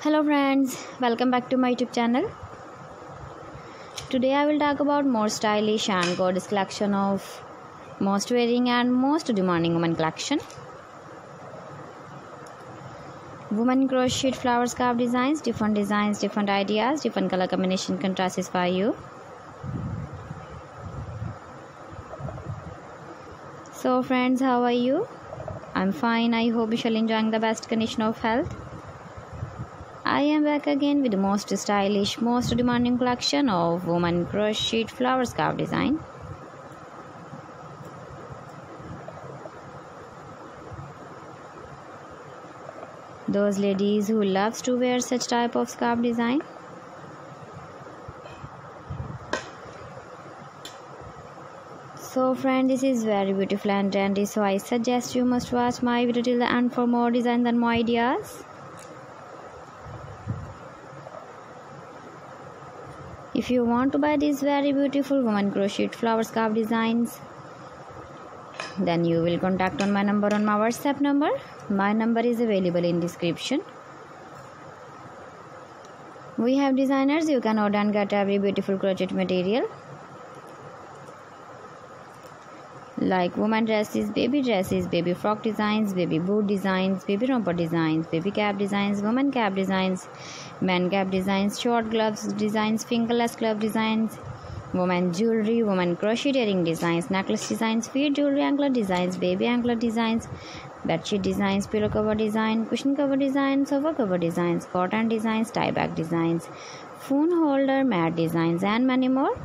hello friends welcome back to my youtube channel. Today i will talk about more stylish and gorgeous collection of most wearing and most demanding woman collection. Woman crochet flower scarf designs different designs different ideas different color combination contrasts by you. So friends how are you? I'm fine. I hope you shall enjoying the best condition of health I am back again with the most stylish, most demanding collection of woman crochet flower scarf design. Those ladies who loves to wear such type of scarf design. So friend this is very beautiful and trendy so I suggest you must watch my video till the end for more designs and more ideas. If you want to buy these very beautiful woman crochet flower scarf designs, then you will contact on my number on my WhatsApp number. My number is available in description. We have designers you can order and get every beautiful crochet material like woman dresses, baby dresses, baby frock designs, baby boot designs, baby romper designs, baby cap designs, woman cap designs, man cap designs, short gloves designs, fingerless glove designs, woman jewelry, woman crochet earring designs, necklace designs, feet jewelry anklet designs, baby anklet designs, bedsheet designs, pillow cover design, cushion cover designs, sofa cover designs, cotton designs, tie back designs, phone holder, mat designs, and many more.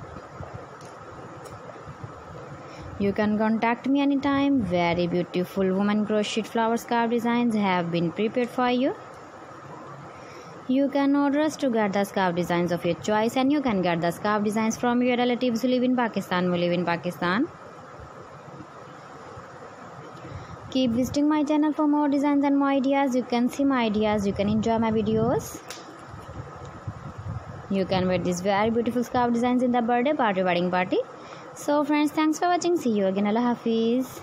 You can contact me anytime. Very beautiful woman crochet flower scarf designs have been prepared for you. You can order us to get the scarf designs of your choice and you can get the scarf designs from your relatives who live in Pakistan who live in Pakistan. Keep visiting my channel for more designs and more ideas. You can see my ideas. You can enjoy my videos. You can wear these very beautiful scarf designs in the birthday party, wedding party. So friends, thanks for watching. See you again. Allah Hafiz.